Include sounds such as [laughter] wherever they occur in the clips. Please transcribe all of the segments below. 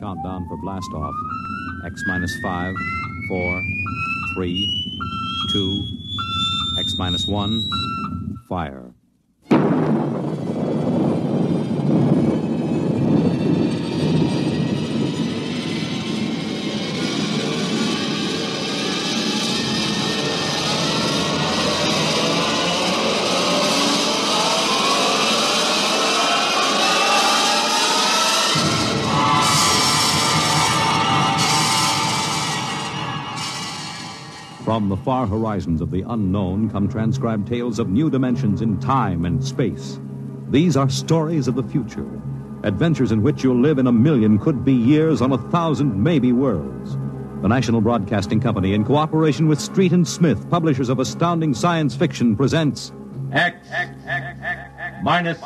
Countdown for blast off. X minus five, four, three, two, X minus one, fire. From the far horizons of the unknown come transcribed tales of new dimensions in time and space. These are stories of the future, adventures in which you'll live in a million could be years on a thousand maybe worlds. The National Broadcasting Company, in cooperation with Street and Smith, publishers of astounding science fiction, presents X, minus,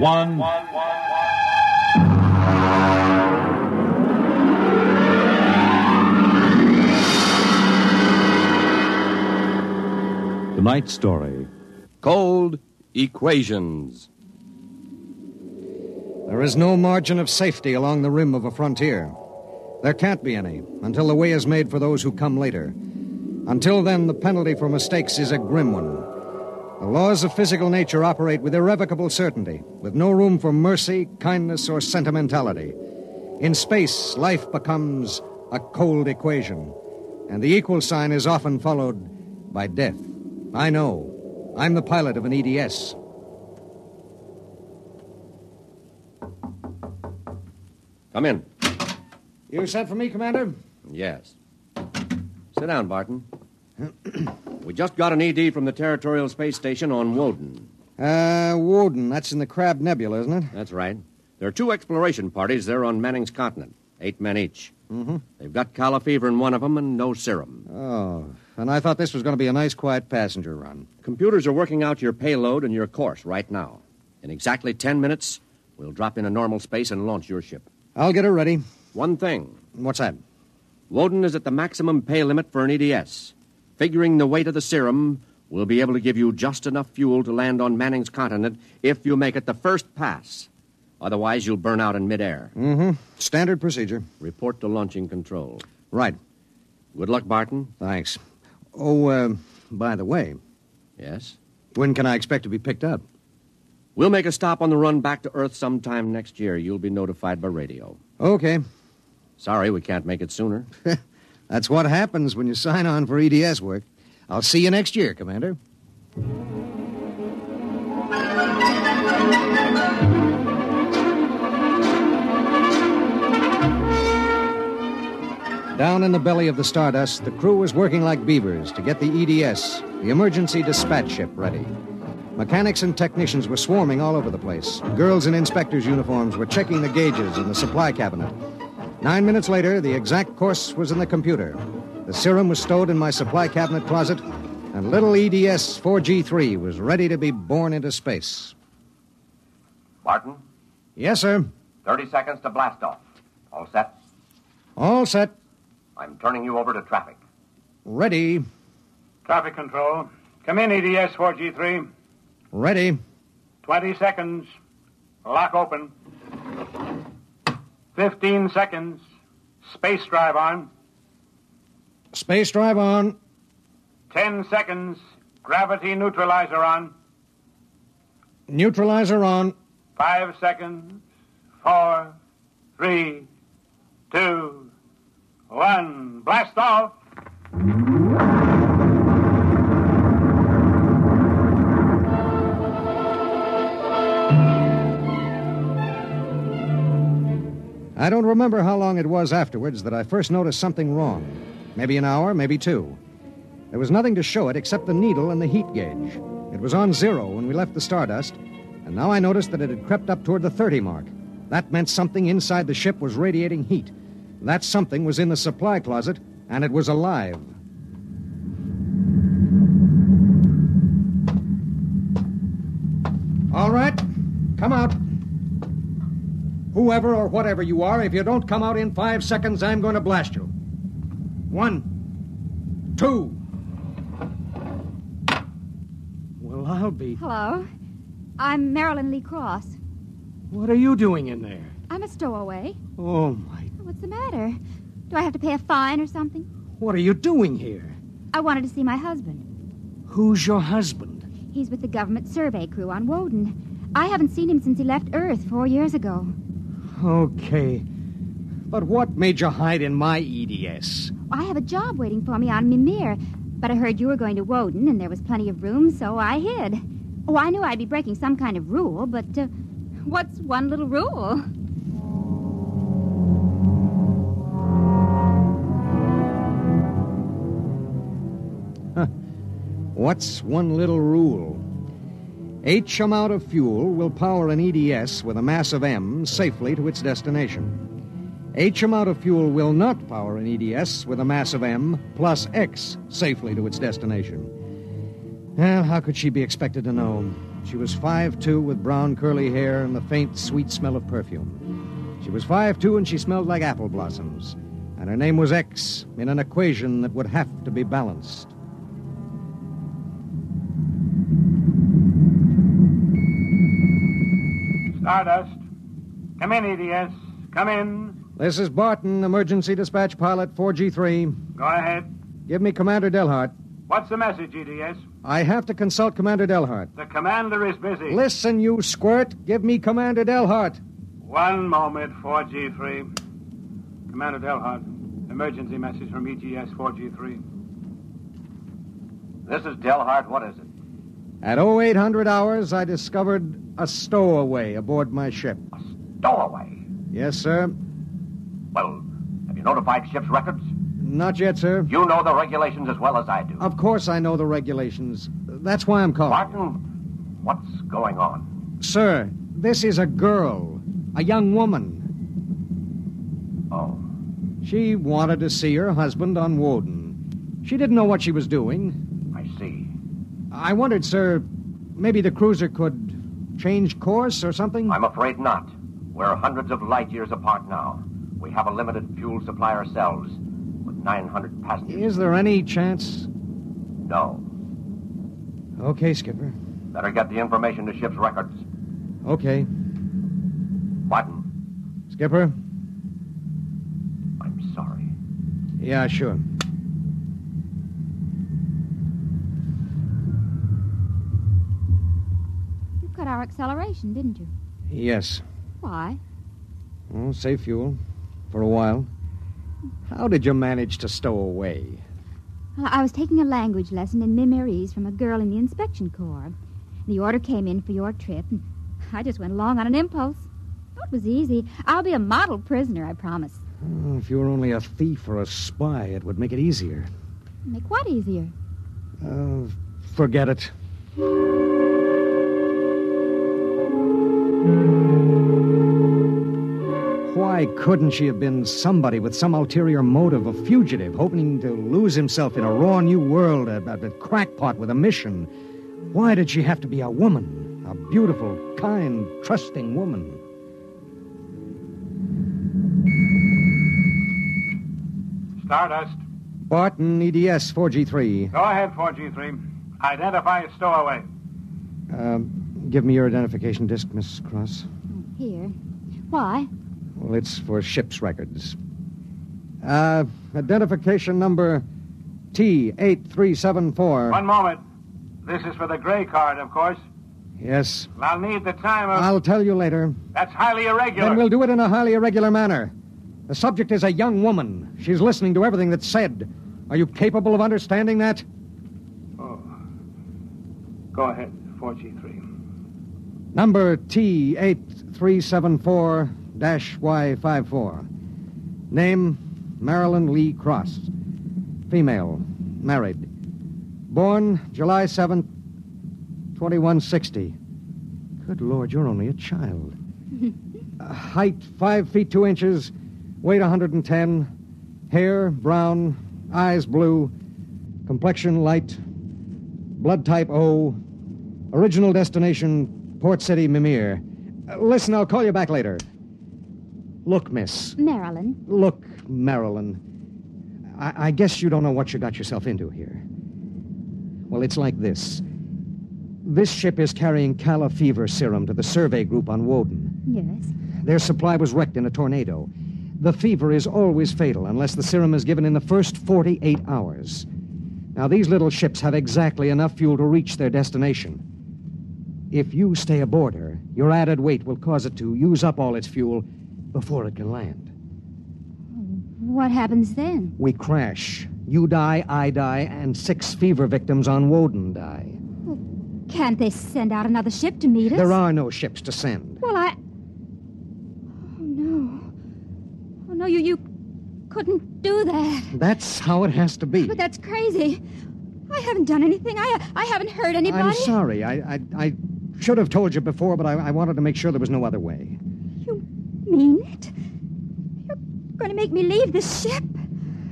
one. Tonight's story. Cold equations. There is no margin of safety along the rim of a frontier. There can't be any until the way is made for those who come later. Until then, the penalty for mistakes is a grim one. The laws of physical nature operate with irrevocable certainty, with no room for mercy, kindness, or sentimentality. In space, life becomes a cold equation, and the equal sign is often followed by death. I know. I'm the pilot of an EDS. Come in. You sent for me, Commander? Yes. Sit down, Barton. [clears throat] we just got an ED from the Territorial Space Station on Woden. Uh, Woden. That's in the Crab Nebula, isn't it? That's right. There are two exploration parties there on Manning's continent, eight men each. Mm-hmm. They've got calla fever in one of them and no serum. Oh, and I thought this was going to be a nice, quiet passenger run. Computers are working out your payload and your course right now. In exactly ten minutes, we'll drop into normal space and launch your ship. I'll get her ready. One thing What's that? Woden is at the maximum pay limit for an EDS. Figuring the weight of the serum, we'll be able to give you just enough fuel to land on Manning's continent if you make it the first pass. Otherwise, you'll burn out in midair. Mm-hmm. Standard procedure. Report to launching control. Right. Good luck, Barton. Thanks. Oh, uh, by the way, Yes? when can I expect to be picked up? We'll make a stop on the run back to Earth sometime next year. You'll be notified by radio. Okay. Sorry, we can't make it sooner. [laughs] That's what happens when you sign on for EDS work. I'll see you next year, Commander. Down in the belly of the Stardust, the crew was working like beavers to get the EDS, the emergency dispatch ship, ready. Mechanics and technicians were swarming all over the place. Girls in inspectors' uniforms were checking the gauges in the supply cabinet. Nine minutes later, the exact course was in the computer. The serum was stowed in my supply cabinet closet, and little EDS 4G3 was ready to be born into space. Barton? Yes, sir. 30 seconds to blast off. All set? All set. I'm turning you over to traffic. Ready. Traffic control. Come in, EDS 4G3. Ready. 20 seconds. Lock open. 15 seconds. Space drive on. Space drive on. 10 seconds. Gravity neutralizer on. Neutralizer on. Five seconds. Four. Three. Two. One. Blast off. I don't remember how long it was afterwards that I first noticed something wrong. Maybe an hour, maybe two. There was nothing to show it except the needle and the heat gauge. It was on zero when we left the Stardust, and now I noticed that it had crept up toward the 30 mark. That meant something inside the ship was radiating heat. That something was in the supply closet, and it was alive. All right, come out. Whoever or whatever you are, if you don't come out in five seconds, I'm going to blast you. One, two. Well, I'll be. Hello. I'm Marilyn Lee Cross. What are you doing in there? I'm a stowaway. Oh, my. What's the matter? Do I have to pay a fine or something? What are you doing here? I wanted to see my husband. Who's your husband? He's with the government survey crew on Woden. I haven't seen him since he left Earth four years ago. Okay. But what made you hide in my EDS? I have a job waiting for me on Mimir, but I heard you were going to Woden and there was plenty of room, so I hid. Oh, I knew I'd be breaking some kind of rule, but uh, what's one little rule? What's one little rule? H amount of fuel will power an EDS with a mass of M safely to its destination. H amount of fuel will not power an EDS with a mass of M plus X safely to its destination. Well, how could she be expected to know? She was 5'2 with brown curly hair and the faint, sweet smell of perfume. She was 5'2 and she smelled like apple blossoms. And her name was X in an equation that would have to be balanced. Stardust. Come in, EDS. Come in. This is Barton, emergency dispatch pilot 4G3. Go ahead. Give me Commander Delhart. What's the message, EDS? I have to consult Commander Delhart. The commander is busy. Listen, you squirt. Give me Commander Delhart. One moment, 4G3. Commander Delhart. Emergency message from EDS 4G3. This is Delhart. What is it? At 0800 hours, I discovered a stowaway aboard my ship. A stowaway? Yes, sir. Well, have you notified ship's records? Not yet, sir. You know the regulations as well as I do. Of course I know the regulations. That's why I'm calling. Barton, what's going on? Sir, this is a girl, a young woman. Oh. She wanted to see her husband on Woden. She didn't know what she was doing. I wondered, sir, maybe the cruiser could change course or something? I'm afraid not. We're hundreds of light years apart now. We have a limited fuel supply ourselves, with 900 passengers. Is there any chance? No. Okay, Skipper. Better get the information to ship's records. Okay. Barton. Skipper? I'm sorry. Yeah, sure. Acceleration, didn't you? Yes. Why? Well, save fuel. For a while. How did you manage to stow away? Well, I was taking a language lesson in Mimirese from a girl in the inspection corps. The order came in for your trip, and I just went along on an impulse. Oh, it was easy. I'll be a model prisoner, I promise. Oh, if you were only a thief or a spy, it would make it easier. Make what easier? Uh, forget it. Why couldn't she have been somebody with some ulterior motive, a fugitive, hoping to lose himself in a raw new world, a, a crackpot with a mission? Why did she have to be a woman? A beautiful, kind, trusting woman? Stardust. Barton, EDS 4G3. Go ahead, 4G3. Identify a stowaway. Uh, give me your identification disc, Miss Cross. Here. Why? Well, it's for ship's records. Uh, identification number T8374. One moment. This is for the gray card, of course. Yes. I'll need the time of. I'll tell you later. That's highly irregular. Then we'll do it in a highly irregular manner. The subject is a young woman. She's listening to everything that's said. Are you capable of understanding that? Oh. Go ahead, 4G3. Number T8374 Y54. Name Marilyn Lee Cross. Female. Married. Born July 7th, 2160. Good Lord, you're only a child. [laughs] Uh, height 5 feet 2 inches. Weight 110. Hair brown. Eyes blue. Complexion light. Blood type O. Original destination Port City, Mimir. Uh, listen, I'll call you back later. Look, miss. Marilyn. Look, Marilyn. I, I guess you don't know what you got yourself into here. Well, it's like this. This ship is carrying Calla fever serum to the survey group on Woden. Yes. Their supply was wrecked in a tornado. The fever is always fatal unless the serum is given in the first 48 hours. Now, these little ships have exactly enough fuel to reach their destination. If you stay aboard her, your added weight will cause it to use up all its fuel before it can land. What happens then? We crash. You die, I die, and six fever victims on Woden die. Can't they send out another ship to meet us? There are no ships to send. Well, I. Oh, no. Oh, no, you, you couldn't do that. That's how it has to be. But that's crazy. I haven't done anything. I, I haven't hurt anybody. I'm sorry. I, I, I should have told you before, but I, I wanted to make sure there was no other way. You mean it? You're going to make me leave this ship?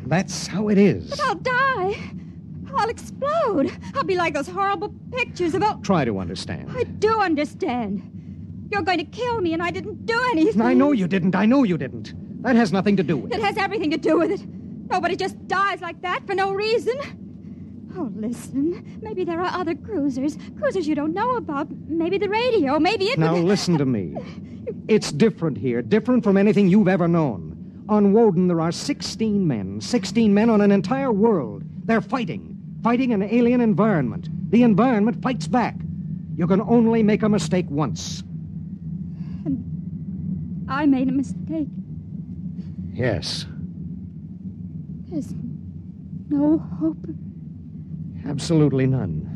That's how it is. But I'll die. I'll explode. I'll be like those horrible pictures of. about. Try to understand. I do understand. You're going to kill me, and I didn't do anything. I know you didn't. I know you didn't. That has nothing to do with It it. has everything to do with it. Nobody just dies like that for no reason. Oh, listen. Maybe there are other cruisers. Cruisers you don't know about. Maybe the radio. Maybe it. Now listen to me. It's different here, different from anything you've ever known. On Woden, there are 16 men, 16 men on an entire world. They're fighting, fighting an alien environment. The environment fights back. You can only make a mistake once. And I made a mistake. Yes, There's no hope. Absolutely none.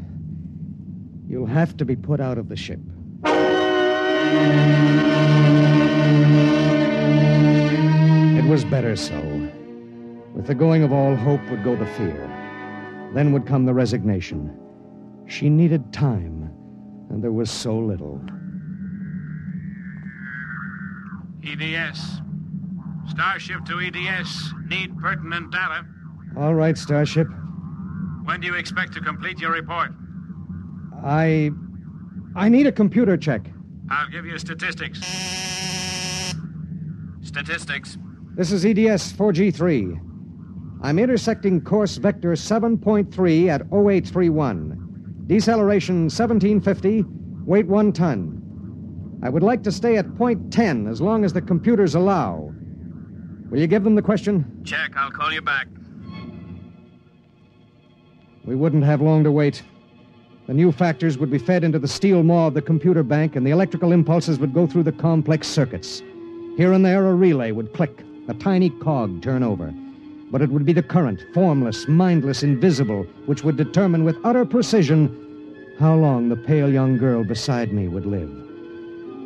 You'll have to be put out of the ship. It was better so. With the going of all hope would go the fear. Then would come the resignation. She needed time, and there was so little. EDS. Starship to EDS. Need pertinent data. All right, Starship. When do you expect to complete your report? I. I need a computer check. I'll give you statistics. Statistics. This is EDS 4G3. I'm intersecting course vector 7.3 at 0831. Deceleration 1750, weight one ton. I would like to stay at point 10 as long as the computers allow. Will you give them the question? Check. I'll call you back. We wouldn't have long to wait. The new factors would be fed into the steel maw of the computer bank, and the electrical impulses would go through the complex circuits. Here and there, a relay would click, a tiny cog turn over. But it would be the current, formless, mindless, invisible, which would determine with utter precision how long the pale young girl beside me would live.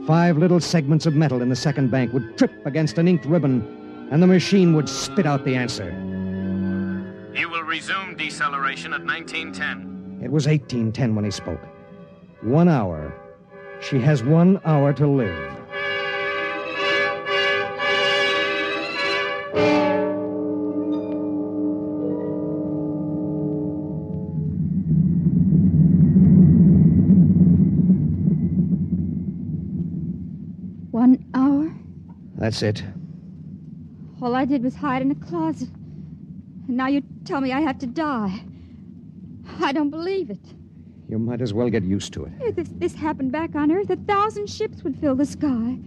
Five little segments of metal in the second bank would trip against an inked ribbon, and the machine would spit out the answer. You will resume deceleration at 1910. It was 1810 when he spoke. One hour. She has one hour to live. One hour? That's it. All I did was hide in a closet. And now you tell me I have to die. I don't believe it. You might as well get used to it. If this, this happened back on Earth, a thousand ships would fill the sky.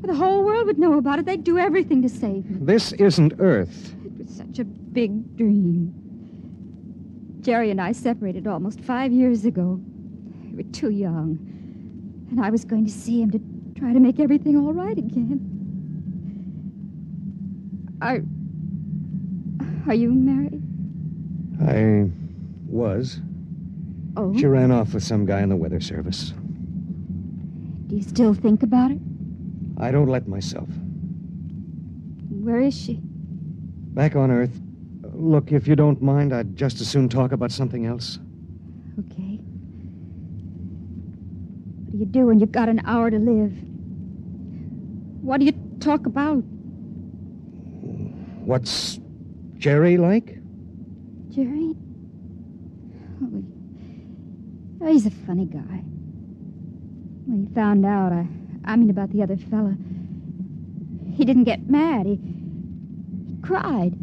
The whole world would know about it. They'd do everything to save me. This isn't Earth. It was such a big dream. Jerry and I separated almost five years ago. We were too young. And I was going to see him to try to make everything all right again. Are. Are you married? I was. Oh. She ran off with some guy in the weather service. Do you still think about it? I don't let myself. Where is she? Back on Earth. Look, if you don't mind, I'd just as soon talk about something else. Okay. What do you do when you've got an hour to live? What do you talk about, What's Jerry like? Jerry? Oh, he's a funny guy. When he found out, I, I mean about the other fella, he didn't get mad. He, he cried.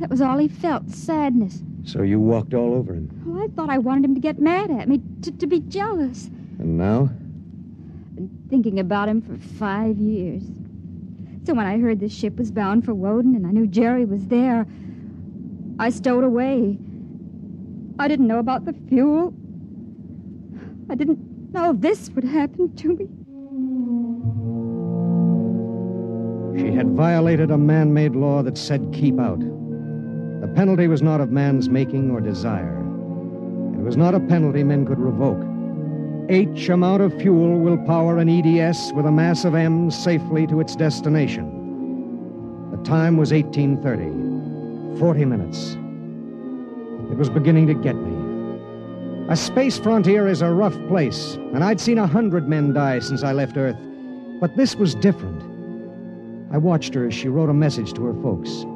That was all he felt, sadness. So you walked all over him. Oh, I thought I wanted him to get mad at me, to, to be jealous. And now? Been thinking about him for five years. So when I heard the ship was bound for Woden and I knew Jerry was there, I stowed away. I didn't know about the fuel. I didn't know this would happen to me. She had violated a man made law that said keep out. The penalty was not of man's making or desire. It was not a penalty men could revoke. H amount of fuel will power an EDS with a mass of M safely to its destination. The time was 1830. 40 minutes. It was beginning to get me. A space frontier is a rough place, and I'd seen a hundred men die since I left Earth. But this was different. I watched her as she wrote a message to her folks.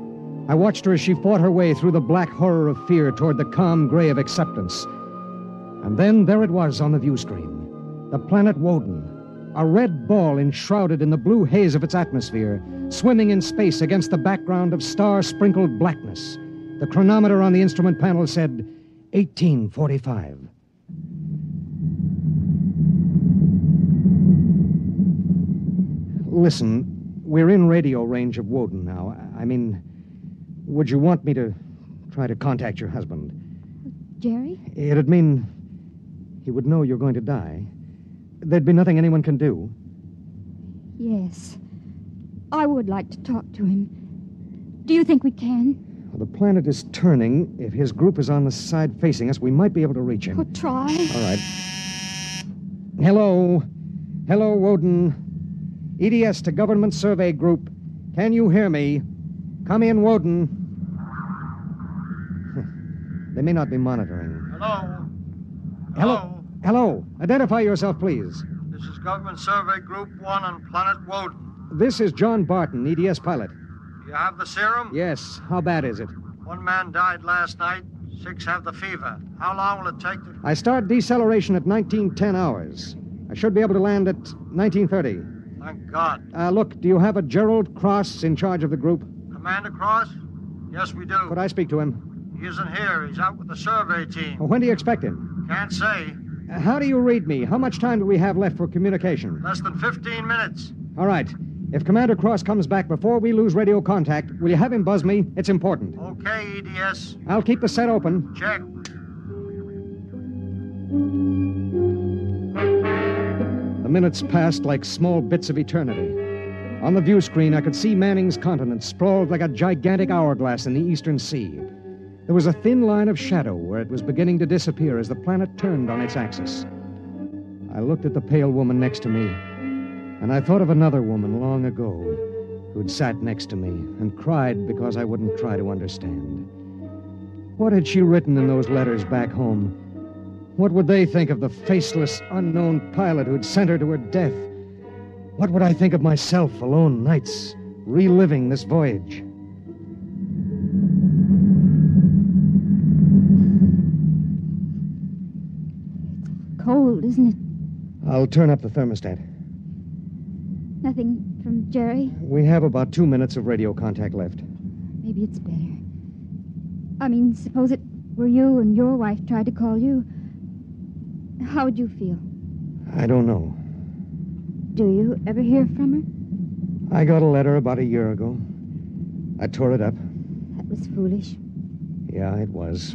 I watched her as she fought her way through the black horror of fear toward the calm gray of acceptance. And then there it was on the view screen the planet Woden, a red ball enshrouded in the blue haze of its atmosphere, swimming in space against the background of star sprinkled blackness. The chronometer on the instrument panel said 1845. Listen, we're in radio range of Woden now. I mean, would you want me to try to contact your husband? Jerry? It'd mean he would know you're going to die. There'd be nothing anyone can do. Yes. I would like to talk to him. Do you think we can? Well, the planet is turning. If his group is on the side facing us, we might be able to reach him. We'll try. All right. Hello. Hello, Woden. EDS to Government Survey Group. Can you hear me? Come in, Woden. [laughs] they may not be monitoring. Hello. Hello. Hello. Identify yourself, please. This is Government Survey Group 1 on Planet Woden. This is John Barton, EDS pilot. You have the serum? Yes. How bad is it? One man died last night. Six have the fever. How long will it take to. I start deceleration at 1910 hours. I should be able to land at 1930. Thank God. Uh, look, do you have a Gerald Cross in charge of the group? Commander Cross? Yes, we do. Could I speak to him? He isn't here. He's out with the survey team. When do you expect him? Can't say. How do you read me? How much time do we have left for communication? Less than 15 minutes. All right. If Commander Cross comes back before we lose radio contact, will you have him buzz me? It's important. Okay, EDS. I'll keep the set open. Check. The minutes passed like small bits of eternity. On the view screen, I could see Manning's continent sprawled like a gigantic hourglass in the eastern sea. There was a thin line of shadow where it was beginning to disappear as the planet turned on its axis. I looked at the pale woman next to me, and I thought of another woman long ago who'd sat next to me and cried because I wouldn't try to understand. What had she written in those letters back home? What would they think of the faceless, unknown pilot who'd sent her to her death? What would I think of myself alone nights, reliving this voyage? Cold, isn't it? I'll turn up the thermostat. Nothing from Jerry? We have about two minutes of radio contact left. Maybe it's better. I mean, suppose it were you and your wife tried to call you. How would you feel? I don't know. Do you ever hear from her? I got a letter about a year ago. I tore it up. That was foolish. Yeah, it was.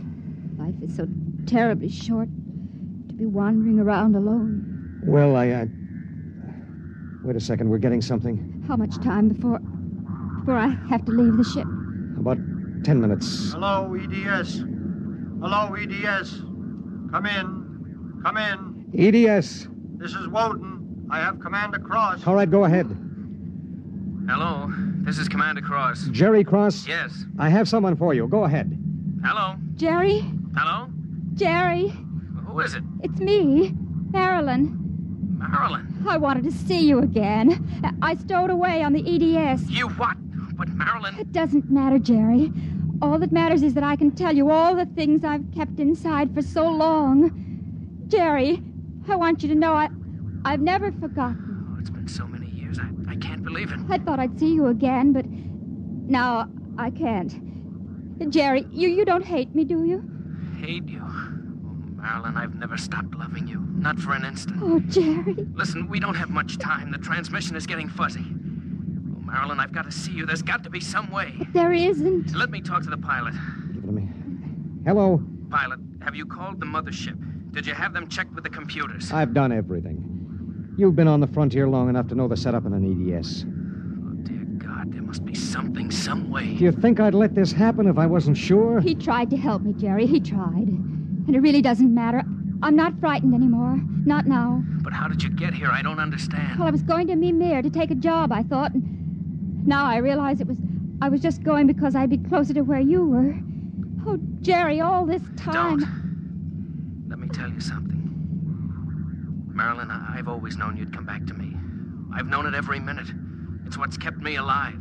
Life is so terribly short be wandering around alone. Well, I, I. Wait a second, we're getting something. How much time before before I have to leave the ship? About ten minutes. Hello, EDS. Hello, EDS. Come in. Come in. EDS. This is Woden. I have Commander Cross. All right, go ahead. Hello, this is Commander Cross. Jerry Cross? Yes. I have someone for you. Go ahead. Hello. Jerry? Hello. Jerry? Who is it? It's me, Marilyn. Marilyn. I wanted to see you again. I stowed away on the EDS. You what? But Marilyn. It doesn't matter, Jerry. All that matters is that I can tell you all the things I've kept inside for so long. Jerry, I want you to know I, I've never forgotten. Oh, it's been so many years. I, I can't believe it. I thought I'd see you again, but now I can't. Jerry, you, you don't hate me, do you? Hate you? Marilyn, I've never stopped loving you. Not for an instant. Oh, Jerry. Listen, we don't have much time. The transmission is getting fuzzy. Oh, Marilyn, I've got to see you. There's got to be some way. There isn't. Let me talk to the pilot. Give it to me. Hello. Pilot, have you called the mothership? Did you have them checked with the computers? I've done everything. You've been on the frontier long enough to know the setup in an EDS. Oh, dear God, there must be something, some way. Do you think I'd let this happen if I wasn't sure? He tried to help me, Jerry. He tried. And it really doesn't matter. I'm not frightened anymore. Not now. But how did you get here? I don't understand. Well, I was going to Mimir to take a job, I thought. And now I realize it was. I was just going because I'd be closer to where you were. Oh, Jerry, all this time. Don't. Let me tell you something. Marilyn, I've always known you'd come back to me. I've known it every minute. It's what's kept me alive.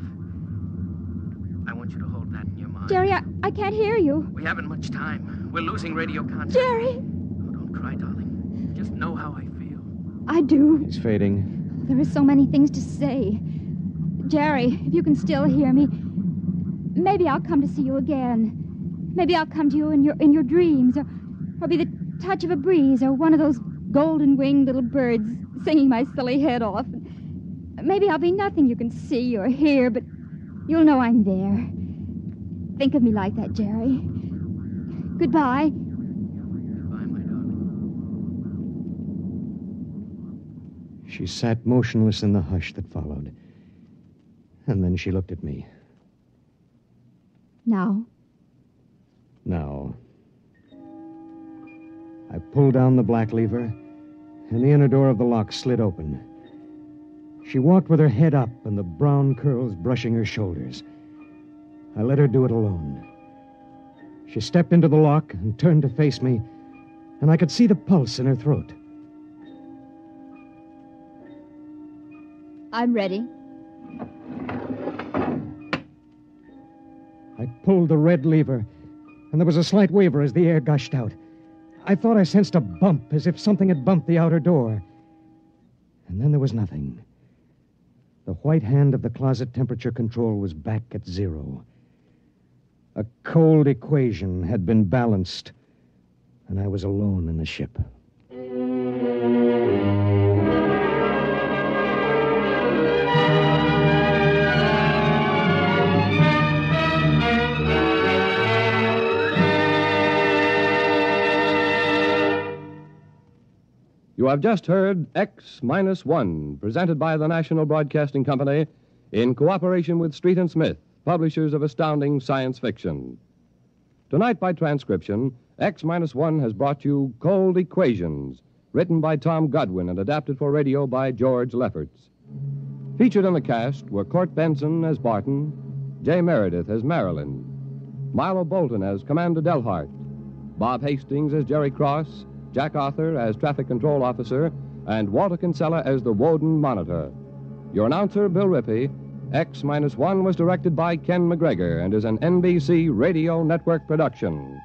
I want you to hold that in your mind. Jerry, I, I can't hear you. We haven't much time. We're losing radio contact. Jerry! Oh, don't cry, darling. Just know how I feel. I do. It's fading. There are so many things to say. Jerry, if you can still hear me, maybe I'll come to see you again. Maybe I'll come to you in your in your dreams, or, or be the touch of a breeze, or one of those golden winged little birds singing my silly head off. Maybe I'll be nothing you can see or hear, but you'll know I'm there. Think of me like that, Jerry. Goodbye. Goodbye, my darling. She sat motionless in the hush that followed. And then she looked at me. Now, Now. I pulled down the black lever, and the inner door of the lock slid open. She walked with her head up and the brown curls brushing her shoulders. I let her do it alone. She stepped into the lock and turned to face me, and I could see the pulse in her throat. I'm ready. I pulled the red lever, and there was a slight waver as the air gushed out. I thought I sensed a bump, as if something had bumped the outer door. And then there was nothing. The white hand of the closet temperature control was back at zero. A cold equation had been balanced, and I was alone in the ship. You have just heard X Minus One, presented by the National Broadcasting Company in cooperation with Street and Smith, publishers of astounding science fiction. Tonight, by transcription, X Minus One has brought you Cold Equations, written by Tom Godwin and adapted for radio by George Lefferts. Featured in the cast were Court Benson as Barton, Jay Meredith as Marilyn, Milo Boulton as Commander Delhart, Bob Hastings as Jerry Cross, Jack Arthur as Traffic Control Officer, and Walter Kinsella as the Woden Monitor. Your announcer, Bill Rippey. X Minus One was directed by Ken McGregor and is an NBC Radio Network production.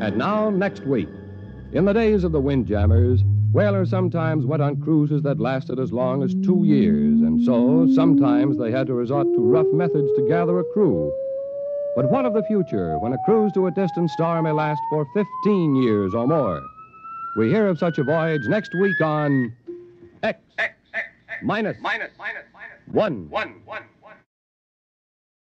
And now, next week. In the days of the Windjammers, whalers sometimes went on cruises that lasted as long as two years, and so sometimes they had to resort to rough methods to gather a crew. But what of the future when a cruise to a distant star may last for 15 years or more? We hear of such a voyage next week on X, minus, minus, minus, minus. one. One, one.